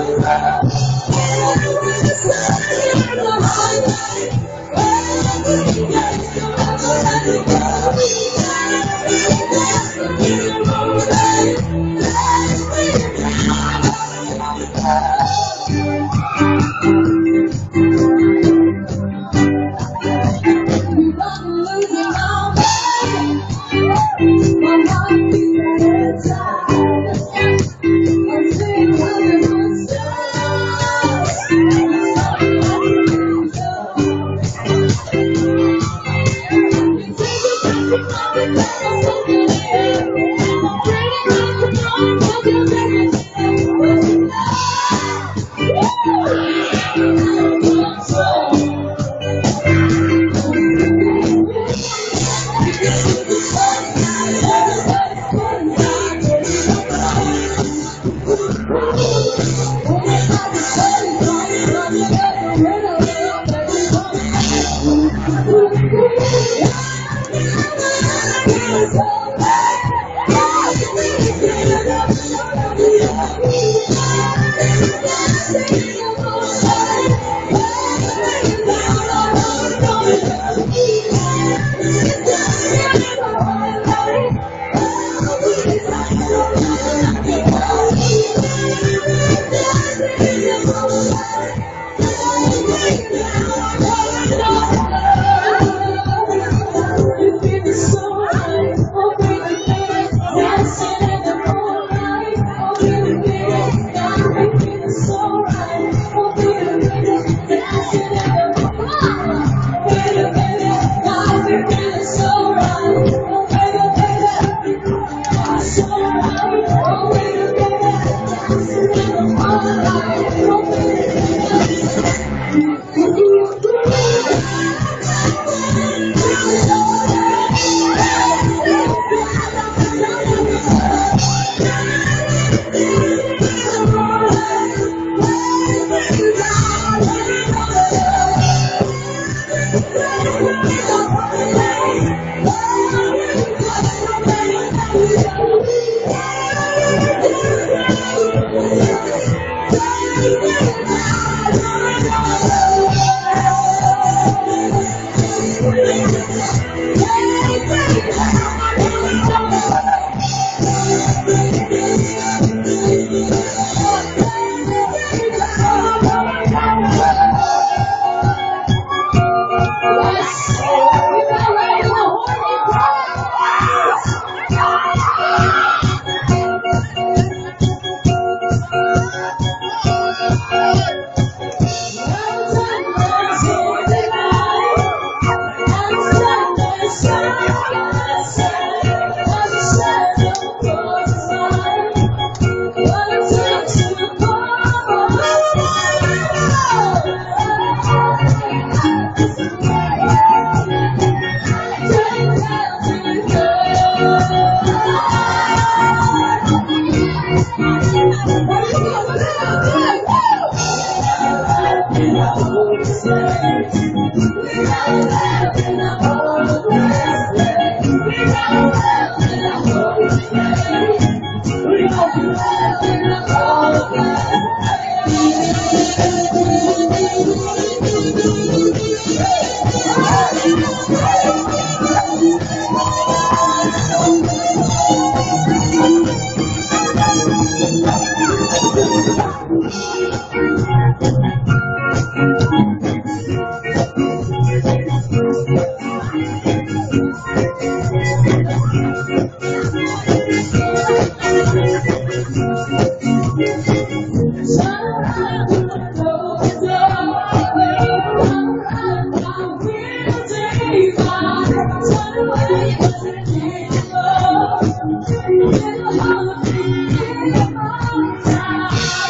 every path.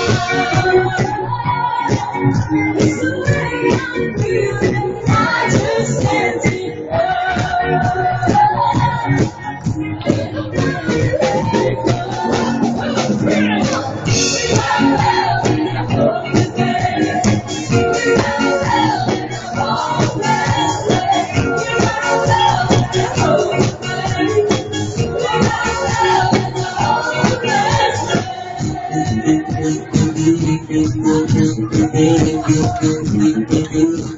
Thank you. What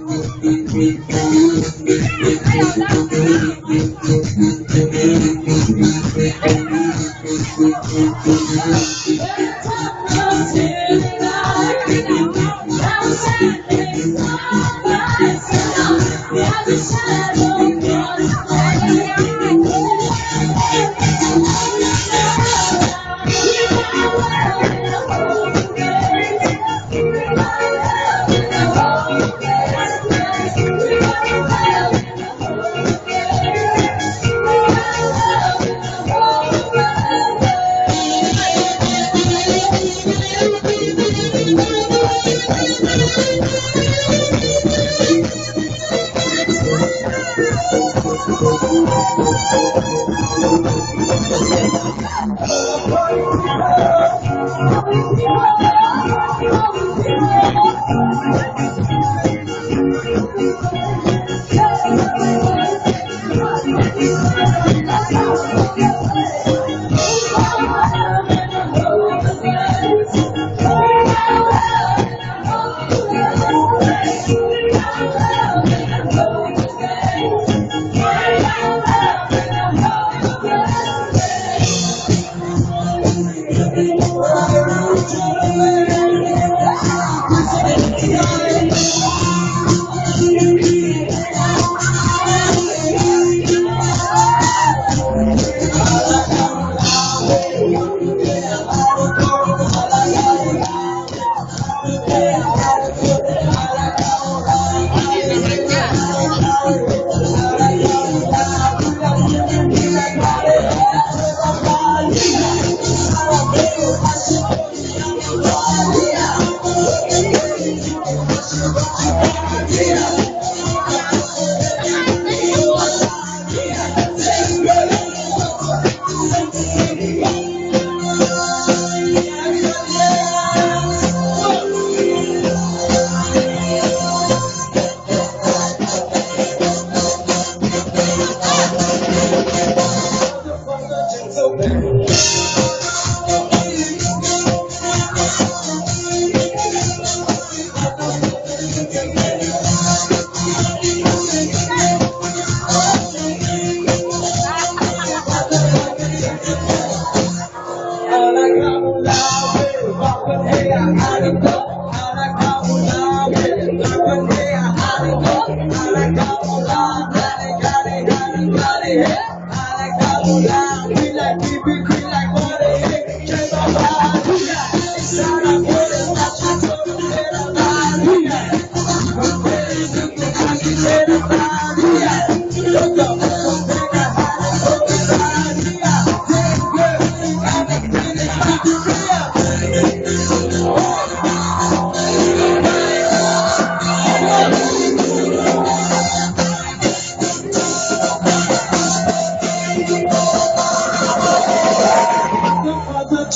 can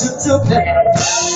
you say?